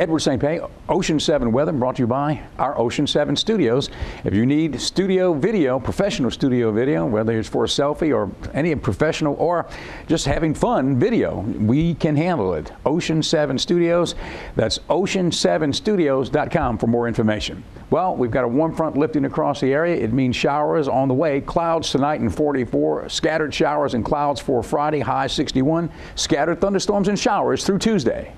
Edward St. Pé, Ocean 7 Weather, brought to you by our Ocean 7 studios. If you need studio video, professional studio video, whether it's for a selfie or any professional or just having fun video, we can handle it. Ocean 7 Studios. That's ocean7studios.com for more information. Well, we've got a warm front lifting across the area. It means showers on the way. Clouds tonight in 44, scattered showers and clouds for Friday, high 61, scattered thunderstorms and showers through Tuesday.